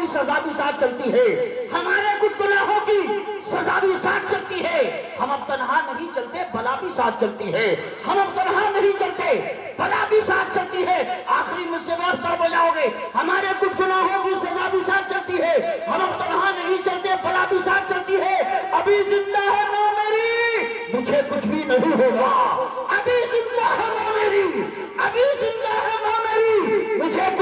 کی سزا بھی ساتھ چلتی ہے۔ ہمارے کچھ گناہوں کی سزا بھی ساتھ چلتی ہے۔ ہم اب تنہا نہیں چلتے، بلا بھی ساتھ چلتی ہے۔ ہم اب تنہا نہیں چلتے، بلا بھی ساتھ چلتی ہے۔ آخری مجھ سے آپ طرف جاؤ گے۔ ہمارے کچھ گناہوں کی سزا بھی ساتھ چلتی ہے۔ ہم اب تنہا نہیں چلتے، بلا بھی ساتھ چلتی ہے۔ ابھی زندہ ہے ماں میری مجھے کچھ بھی نہیں ہوگا۔ ابھی زندہ ہے ماں میری ابھی زندہ ہے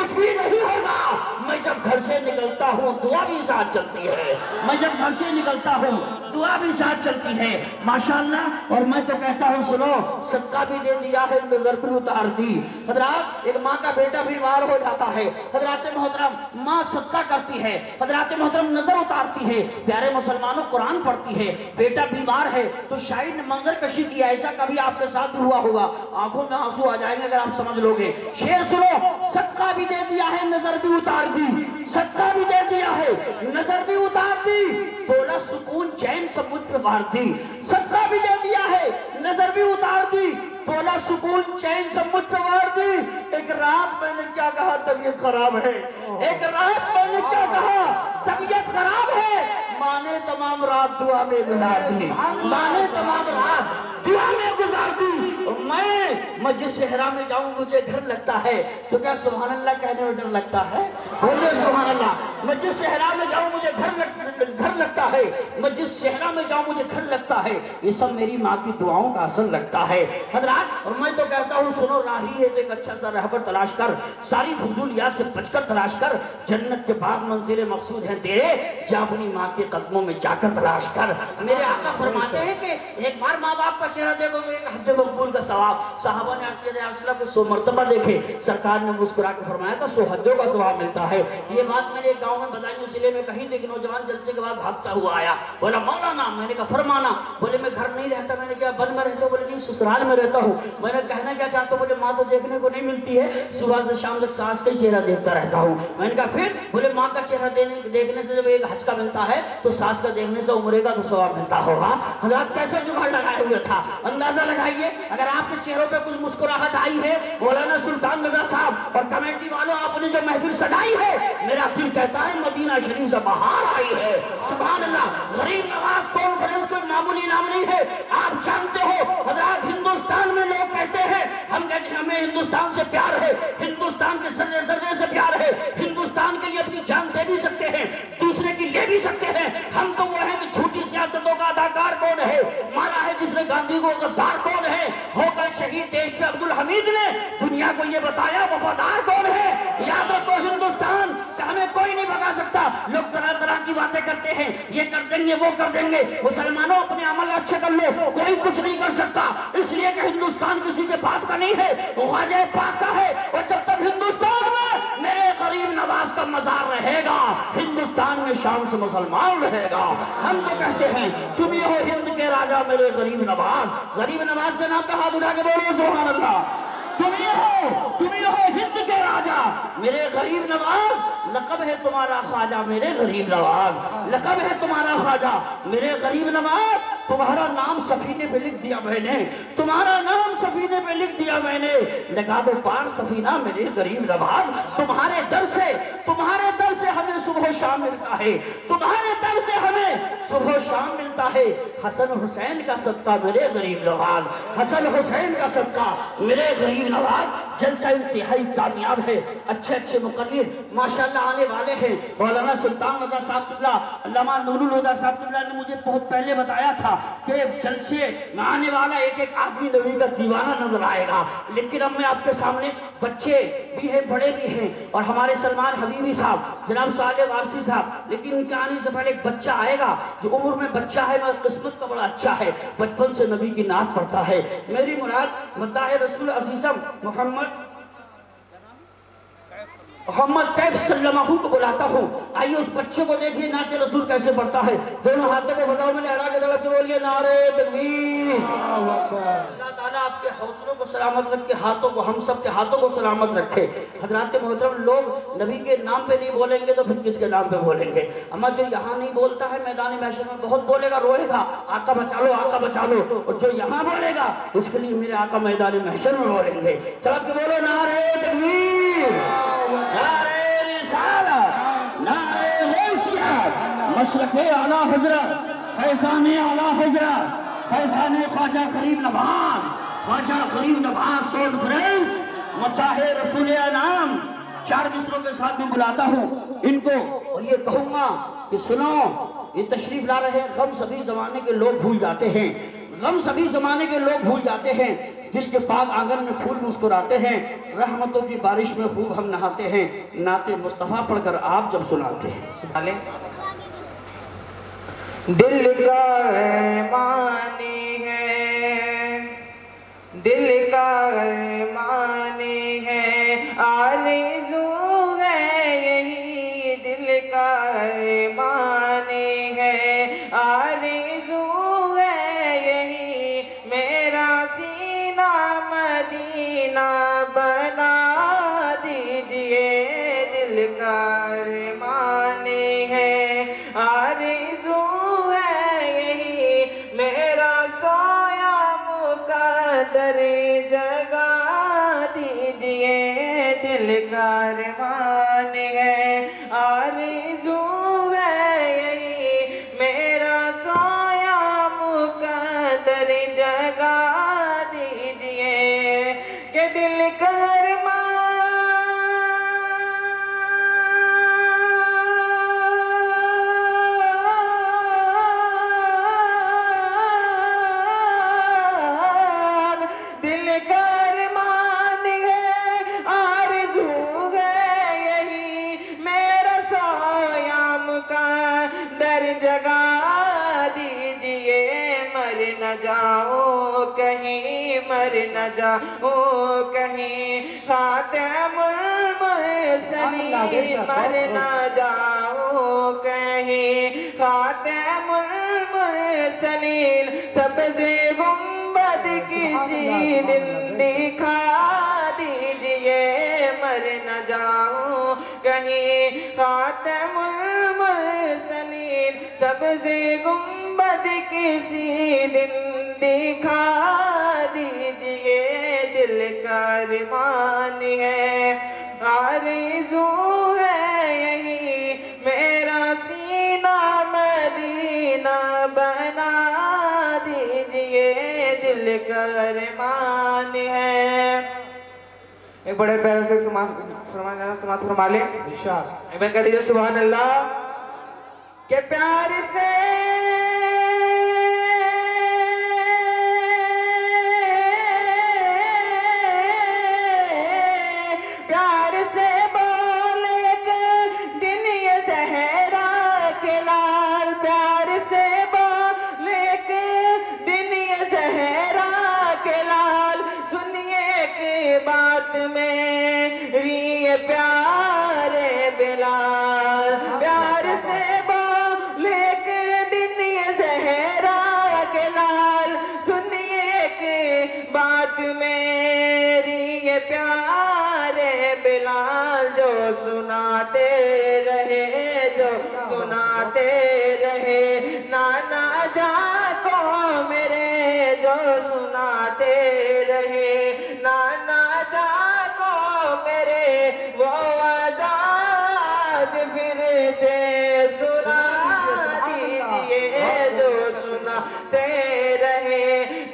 کچھ بھی نہیں ہوگا۔ میں جب گھر سے نکلتا ہوں، دعا بھی ساتھ چلتی ہے۔ میں جب گھر سے نکلتا ہوں، دعا بھی ساتھ چلتی ہے۔ ماشاءاللہ، اور میں تو کہتا ہوں، سنو، صدقہ بھی دے دیا ہے نظر بھی اتار دی حضرات، ایک ماں کا بیٹا بیمار ہو جاتا ہے۔ حضرات محترم، ماں صدقہ کرتی ہے۔ حضرات محترم، نظر اتارتی ہے۔ پیارے مسلمانوں، قرآن پڑھتی ہے۔ بیٹا بیمار ہے، تو شاید نے منظر کشی کیا ایسا کبھی آپ کے ساتھ ہوا ہوگا؟ آنکھوں میں آنسو آ جائیں گے اگر آپ سمجھ لو گے شیر سنو، صدقہ بھی دے دیا ہے، نظر بھی اتار دی صدقہ بھی دے دیا ہے؟ نظر بھی اتار دی بولا سکون چین سب مجھ پہ دی صدقہ بھی دے دیا ہے، نظر بھی اتار دی بولا سکون چین سب مجھ پہ دی ایک رات میں نے کیا کہا، طبیعت خراب ہے۔ ایک رات میں نے کیا کہا، طبیعت خراب ہے۔ ماں نے تمام رات دعا میں گزار دی۔ ماں نے تمام رات دعا میں گزار دی۔ میں جس صحرا میں جاؤں مجھے گھر لگتا ہے۔ تو کیا سبحان اللہ کہنے میں ڈر لگتا ہے؟ بولے سبحان اللہ۔ جس صحرا میں جاؤں مجھے گھر لگتا ہے۔ میں جس صحرا میں جاؤں مجھے گھر لگتا ہے۔ یہ سب میری ماں کی دعاؤں کا اثر لگتا ہے۔ حضرات، اور میں تو کہتا ہوں، سنو، راہی ہے تو ایک اچھا سا رہبر تلاش کر، ساری فضولیات سے بچ کر تلاش کر۔ جنت کے بعد منزل مقصود ہیں تیرے۔ جا اپنی ماں کے قدموں میں جا کر تلاش کر۔ میرے آقا فرماتے ہیں کہ ایک بار ماں باپ کا چہرہ دیکھو گے، ایک حج مقبول کا ثواب۔ صحابہ نے عرض کیا یا رسول کو سو مرتبہ دیکھے۔ سرکار نے مسکرا کے فرمایا تھا سو حجوں کا ثواب ملتا ہے۔ یہ بات میں نے ایک گاؤں میں بتائی ضلع میں کہیں تھی کہ نوجوان جلسے کے بعد بھاگ بھاگتا ہوا آیا۔ بولا، مولانا، میں نے کہا، فرمانا۔ بولے، میں گھر نہیں رہتا، میں نے کہا، بند میں رہتا ہوں۔ بولے، نہیں، سسرال میں رہتا ہوں۔ میں نے کہنا کیا چاہتا ہوں؟ بولے، ماں تو دیکھنے کو نہیں ملتی ہے۔ صبح سے شام تک ساس کا ہی چہرہ دیکھتا رہتا ہوں۔ میں نے کہا، پھر؟ بولے، ماں کا چہرہ دیکھنے سے جب ایک حج کا ملتا ہے، تو ساس کا دیکھنے سے عمرے کا تو ثواب ملتا ہوگا۔ حضرات کیسے جمعہ لگائے ہوئے تھا؟ اندازہ لگائیے، اگر آپ کے چہروں پہ کچھ مسکراہٹ آئی ہے، مولانا سلطان رضا صاحب اور کمیٹی والوں، آپ نے جو محفل سجائی ہے، میرا دل کہتا ہے مدینہ شریف سے باہر آئی ہے۔ سبحان اللہ، غریب نواز کانفرنس کوئی معمولی نام نہیں ہے۔ آپ جانتے ہو، حضرات ہندوستان میں لوگ کہتے ہیں، ہم کہتے ہیں، ہمیں ہندوستان سے پیار ہے۔ ہندوستان کے سرے سرے سے پیار ہے۔ ہندوستان کے لیے اپنی جان دے بھی سکتے ہیں، دوسرے کی لے بھی سکتے ہیں۔ ہم تو وہ ہیں کہ جھوٹی سیاستوں کا اداکار کون ہے؟ مارا ہے جس نے گاندھی کو غدار کون ہے؟ ہو کر شہید دیش پہ عبد الحمید نے دنیا کو یہ بتایا، وفادار کون ہے؟ یاد رکھو ہندوستان کوئی نہیں بتا سکتا۔ لوگ طرح طرح کی باتیں کرتے ہیں۔ یہ کر دیں گے، وہ کر دیں گے۔ مسلمانوں اپنے عمل اچھے کر لو۔ کوئی کچھ نہیں کر سکتا۔ اس لیے کہ ہندوستان کسی کے باپ کا نہیں ہے۔ وہ خواجہ پاک کا ہے۔ اور جب تک ہندوستان میں میرے غریب نواز کا مزار رہے گا، ہندوستان میں شام سے مسلمان رہے گا۔ ہم تو کہتے ہیں، تم یہ ہو ہند کے راجا، میرے غریب نواز۔ غریب نواز کے نام پہ ہاتھ اٹھا کے بولو، سبحان اللہ۔ تم یہ ہو تم یہ ہو، ہند کے راجا، میرے غریب نواز، لقب ہے تمہارا خواجہ، میرے غریب نواز، لقب ہے تمہارا خواجہ، میرے غریب نواز تمہارا نام سفینے پہ لکھ دیا میں نے، تمہارا نام سفینے پہ لکھ دیا میں نے۔ لگا دو پار سفینہ میرے غریب نواز تمہارے در سے، تمہارے در سے ہمیں صبح و شام ملتا ہے۔ تمہارے در سے ہمیں صبح و شام ملتا ہے۔ حسن حسین کا صدقہ میرے غریب نواز حسن حسین کا صدقہ میرے غریب نواز جلسہ انتہائی کامیاب ہے۔ اچھے اچھے مقرر، ماشاءاللہ آنے والے ہیں۔ مولانا سلطان رضا صاحب اللہ علامہ نور الہدا صاحب اللہ نے مجھے بہت پہلے بتایا تھا کہ جلسے میں آنے والا ایک ایک آدمی نبی کا دیوانہ نظر آئے گا۔ لیکن اب میں آپ کے سامنے بچے بھی ہیں، بڑے بھی ہیں۔ اور ہمارے سلمان حبیبی صاحب، جناب صالح وارسی صاحب، لیکن ان کے آنے سے پہلے ایک بچہ آئے گا جو عمر میں بچہ ہے، مگر قسمت کا بڑا اچھا ہے۔ بچپن سے نبی کی نعت پڑھتا ہے۔ میری مراد مداح رسول عزیزم محمد محمد کیف صلی اللہ علیہ کو بلاتا ہوں۔ آئیے اس بچے کو دیکھیے نعت رسول کیسے پڑھتا ہے۔ دونوں ہاتھوں کو بتاؤ میں لہرا کے طرف بولیے نعرے تکبیر اللہ تعالیٰ آپ کے حوصلوں کو سلامت رکھ کے ہاتھوں کو ہم سب کے ہاتھوں کو سلامت رکھے۔ حضرات محترم لوگ نبی کے نام پہ نہیں بولیں گے تو پھر کس کے نام پہ بولیں گے؟ اما جو یہاں نہیں بولتا ہے میدان محشر میں بہت بولے گا روئے گا آقا بچا لو آقا بچا لو۔ اور جو یہاں بولے گا اس کے لیے میرے آقا میدان محشر میں بولیں گے۔ طرف کے بولو نعرے تکبیر نعرے اعلیٰ حضرت، فیضان اعلیٰ حضرت، فیضان خواجہ کریم نواز، خواجہ کریم نواز کانفرنس متاح رسول انعام، چار مصروں کے ساتھ میں بلاتا ہوں، ان کو اور یہ کہوں گا کہ سنو یہ تشریف لا رہے ہیں، غم سبھی زمانے کے لوگ بھول جاتے ہیں، غم سبھی زمانے کے لوگ بھول جاتے ہیں۔ دل کے پاک آنگن میں پھول مسکراتے ہیں رحمتوں کی بارش میں خوب ہم نہاتے ہیں۔ نعت مصطفیٰ پڑھ کر آپ جب سناتے ہیں۔ دل کا دل کا ارمان نہ جاؤ کہیں مر نہ جاؤ کہیں خاتم المرسلین مر نہ جاؤ کہیں خاتم المرسلین سبز گنبد کسی دن دکھا دیجیے مر نہ جاؤ کہیں خاتم المرسلین سبز گنبد کسی دن دکھا دیجیے دل کا ارمان ہے۔ آرزو ہے یہی میرا سینہ مدینہ بنا دیجیے دل کا ارمان ہے۔ ایک بڑے پیار سے سماعت فرما لیں۔ ایک بار کہہ دیجیے سبحان اللہ۔ کہ پیار سے بات میں ری پیارے بلال، پیار سے بولے کہ دن یہ زہرا کے لال۔ سنیے کہ بات میری یہ پیارے بلال، جو سناتے رہے، جو سناتے رہے۔ نانا جا کو میرے، جو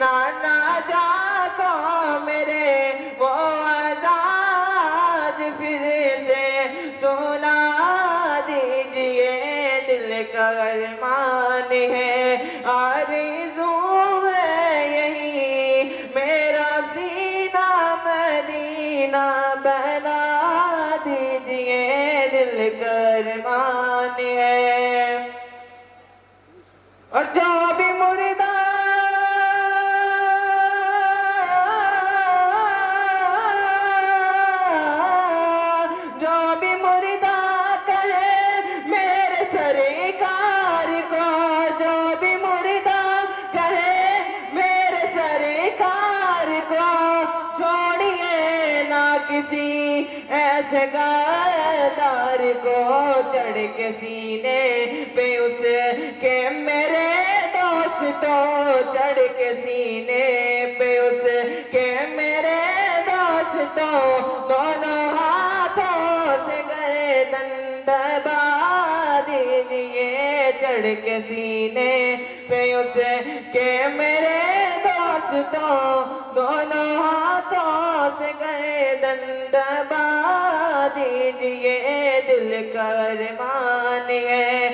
نانا جا کو میرے، وہ آزاد پھر سے سنا دیجیے، دل کا ارمان ہے، آرزو ہے یہی، میرا سینہ مدینہ بنا دیجیے، دل کا ارمان ہے۔ میرے سرکار کو جو بھی مردہ کہے، میرے سرکار کو چھوڑیے نہ کسی ایسے گادار کو چڑھ کے سینے پہ، اس کے میرے دوست تو چڑھ کے سینے پہ، اس کے میرے دوست تو چڑھ کے سینے پہ اسے کہ میرے دوستوں، دونوں ہاتھوں سے گئے دندبا دیجیے جی، دل کر مانیے